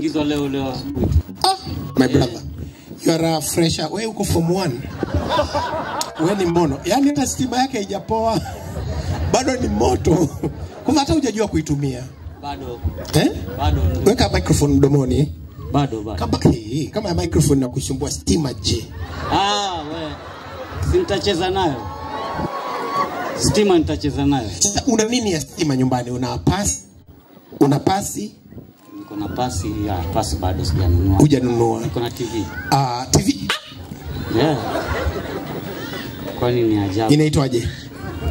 imeingizwa leo leo asubuhi. Ah, my brother. You are a fresher. Wewe uko form 1. Wewe ni mono. Yaani hata stima yake haijapoa. Bado ni moto. Kumbe hata hujajua kuitumia. Bado Eh? bado Weka microphone mdomoni. bado bado. Kama hii, kama ya microphone na kusumbua stima je? Ah, wewe. Si nitacheza nayo. Stima nitacheza nayo. Sasa una nini ya stima nyumbani? Una pasi? Una pasi? Niko na pasi ya pasi bado sijanunua. Hujanunua. Niko na TV. Ah, TV Yeah. Kwani ni ajabu? inaitwaje?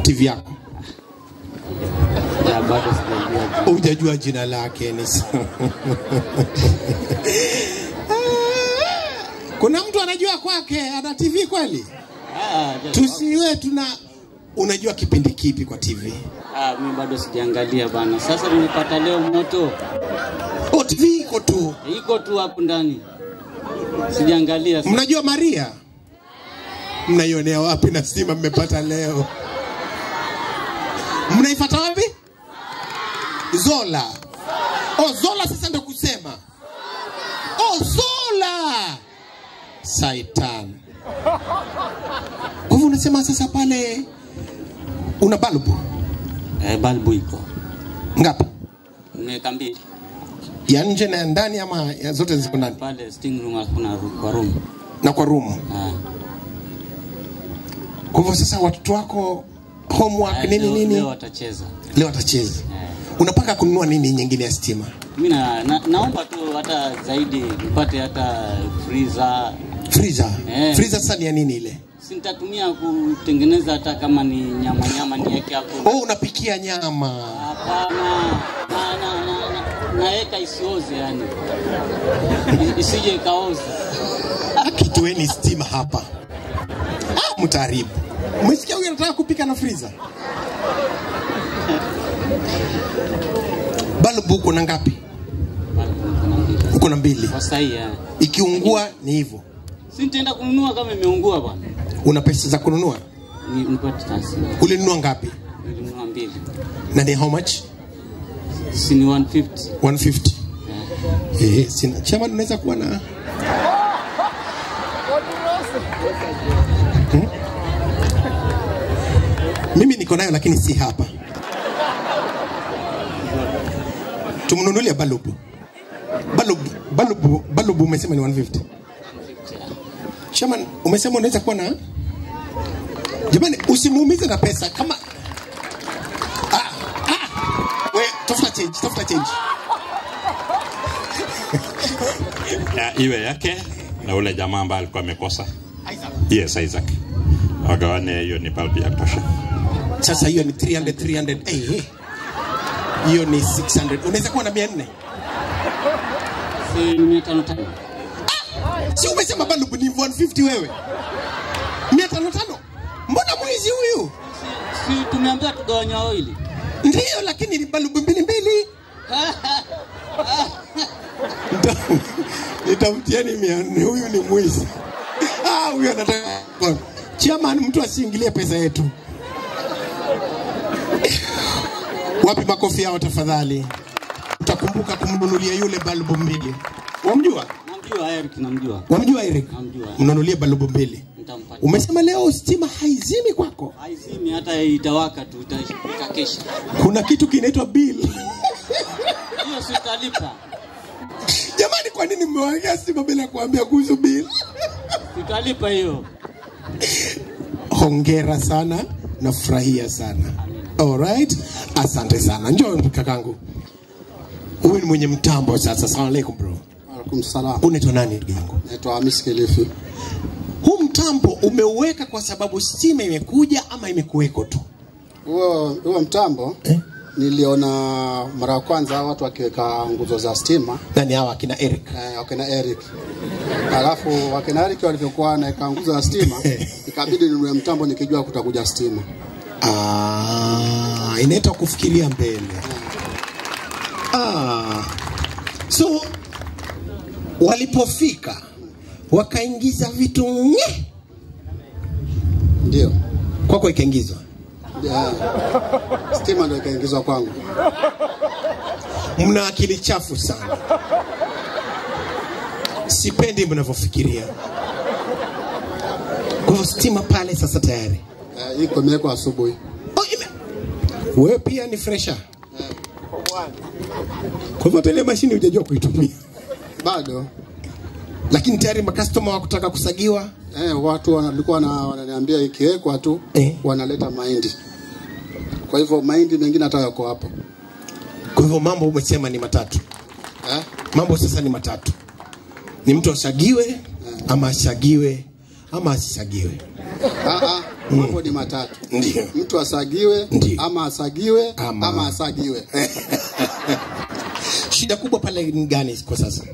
TV yako. Ya bado sijajua. Hujajua jina lake ni. Kuna mtu anajua kwake ana TV kweli? Ah, Tusiwe tuna unajua kipindi kipi kwa TV? ah, mimi bado sijaangalia bana. Sasa nimepata leo moto. TV iko tu. Iko tu hapo ndani. Sijaangalia. Mnajua Maria? Mnaionea wapi na sima mmepata leo? Mnaifata wapi? Zola. Oh, Zola sasa ndo kusema. Oh, Zola. Saitan. Kwa hivyo unasema sasa pale una balbu Eh, balbu iko. ngapi? Mbili. Ya nje na ya ndani ama ya zote ziko ndani? Pale sitting room hakuna kwa room. Na kwa room. Ah. Kwa hivyo sasa watoto wako homework Eh, nini leo- nini Leo watacheza. leo watacheza. Unapanga kununua nini nyingine ya stima? Mimi na, na, naomba tu hata zaidi nipate hata freezer. Freezer. Eh. Freezer sasa ni ya nini ile? Sintatumia kutengeneza hata kama ni nyama nyama niweke hapo. Oh, unapikia nyama. Hapana. Na, na, na, na, naweka isioze yani. Isije ikaoza. Akitueni stima hapa. Ah, mtaharibu. Umesikia huyu anataka kupika na freezer? Balbu uko na ngapi? Uko na mbili. Ya. Ikiungua ni hivyo. Si nitaenda kununua kama imeungua bwana. Una pesa za kununua? Ni nipate tansi. Ulinunua ngapi? Nilinunua mbili. Na ni how much? Si ni 150. 150. Eh. Eh, sina. Unaweza kuwa na Hmm? Mimi niko nayo lakini si hapa. Tumnunulia balubu. Balubu, balubu, balubu umesema ni 150. Shaman, umesema unaweza kuwa na Jamani, usimuumize na pesa kama change, tafuta change. ya, iwe yake na ule jamaa ambaye alikuwa amekosa yes Isaac wagawane hiyo ni balbu ya kutosha Sasa hiyo ni 300 300. Eh, Hey, Hiyo ni 600. Unaweza kuwa na 400. Si ni mia tano tano. Si umesema balubu ni 150 wewe? 500. Mbona mwizi huyu? Si tumeambia tugawanya wawili. Ndio, lakini ni balubu mbili mbili. Nita- Nitamtiani 400. Huyu ni mwizi. Ah, huyu anataka. Chairman, mtu asiingilie pesa yetu. Wapi makofi yao tafadhali? Utakumbuka kumnunulia yule balbu mbili. Wamjua? Namjua Eric, namjua. Wamjua Eric? Namjua. Mnunulie balbu mbili. Nitampatia. Umesema leo stima haizimi kwako. Haizimi hata itawaka tu itakesha. Kuna kitu kinaitwa bill. Hiyo si utalipa. Jamani, kwa nini mmewawekea stima bila kuambia kuhusu bill? Tutalipa hiyo. Hongera sana, nafurahia sana. Alright, asante sana. Njoo kakangu, huyu ni mwenye mtambo sasa. Salamu alaikum bro. Salam. Unaitwa nani ndugu yangu? Naitwa Hamis Kilifi. Huu mtambo umeuweka kwa sababu stima imekuja ama imekuweko tu? Huo huo mtambo Eh? niliona mara ya kwanza watu wakiweka nguzo za stima Nani hawa akina Eric? eh, wakina Eric. Alafu wakina Eric walivyokuwa wanaweka nguzo za stima ikabidi ninunue mtambo nikijua kutakuja stima. Ah, inaitwa kufikiria mbele. Ah, so walipofika wakaingiza vitu nye. Ndio. kwako ikaingizwa? Yeah. Stima ndo ikaingizwa kwangu. mna akili chafu sana. Sipendi mnavyofikiria. Kwa stima pale sasa tayari. Uh, iko imewekwa asubuhi. oh, ime... wewe pia ni fresha kwa hivyo tele mashini hujajua kuitumia. Bado lakini tayari makastoma wakutaka kusagiwa eh, watu walikuwa na wananiambia ikiwekwa tu Eh. wanaleta mahindi. Kwa hivyo mahindi mengine hata yako hapo. kwa hivyo mambo umesema ni matatu Eh? mambo sasa ni matatu ni mtu asagiwe eh, ama asagiwe ama asisagiwe Aha, mambo mambo ni matatu. Ndiyo. Mtu asagiwe Ndiyo. ama asagiwe Ama- ama, asagiwe. shida kubwa pale ni gani kwa sasa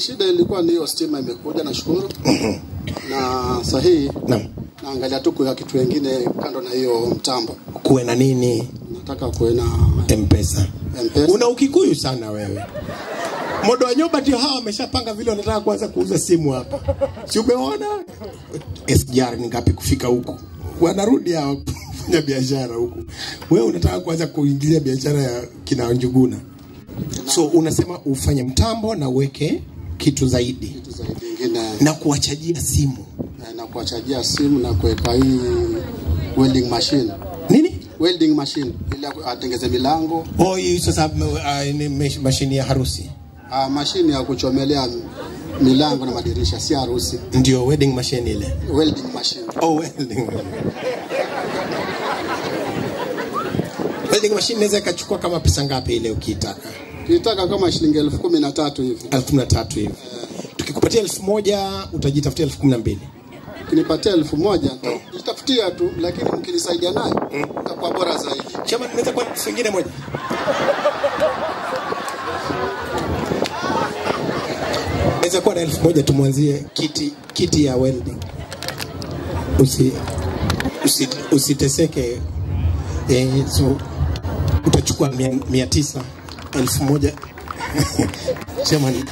shida ilikuwa ni hiyo stima imekuja na shukuru. na sahihi naam. naangalia tu kwa kitu kingine kando na hiyo mtambo. kuwe na nini? Nataka kuwe na mpesa. M-Pesa. una ukikuyu sana wewe. Modo wa nyumba ndio hawa wameshapanga vile wanataka kuanza kuuza simu hapa. Si umeona? SGR ni ngapi kufika huku? Wanarudi hawa kufanya biashara huku. Wewe unataka kuanza kuingilia biashara ya kina Njuguna. So unasema ufanye mtambo na uweke kitu zaidi kitu zaidi ingine na kuwachajia simu. Eh, na kuwachajia simu na kuweka hii welding machine. Nini? Welding machine. Ili atengeze milango. Oh hii sasa uh, ni mesh- ya harusi. Ah, mashine ya kuchomelea milango na madirisha si harusi. Ndio wedding machine ile. Welding machine. Oh, welding. welding machine inaweza ikachukua kama pesa ngapi ile ukiitaka? Kitaka kama shilingi elfu kumi na tatu hivi elfu kumi na tatu hivi. Tukikupatia elfu moja utajitafutia elfu kumi na mbili. ukinipatia elfu moja nitajitafutia tu lakini mkinisaidia nayo itakuwa bora zaidi Chama naweza kuwa elfu ingine moja. Naweza kuwa na elfu moja tumwanzie kiti kiti ya welding. Usi, usi, usiteseke eh, so utachukua mia, mia tisa elfu moja. Chairman,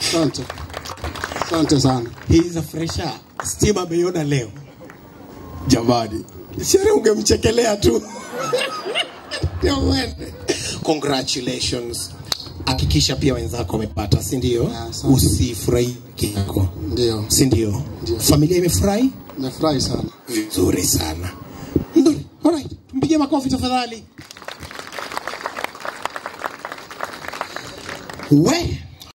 asante. Asante sana. Hii za fresha stima ameiona leo. Jamani. Shere ungemchekelea tu. Congratulations. Hakikisha pia wenzako wamepata si ndio? Asante. usifurahi kiako ndio. Si ndio? Ndio. familia imefurahi? Imefurahi sana. Vizuri sana. Nzuri. Alright. mpige makofi tafadhali Where?